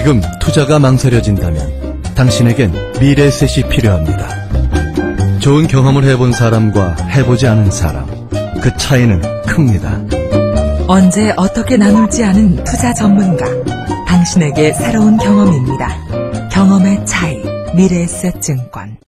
지금 투자가 망설여진다면 당신에겐 미래셋이 필요합니다. 좋은 경험을 해본 사람과 해보지 않은 사람, 그 차이는 큽니다. 언제 어떻게 나눌지 아는 투자 전문가. 당신에게 새로운 경험입니다. 경험의 차이. 미래셋 증권.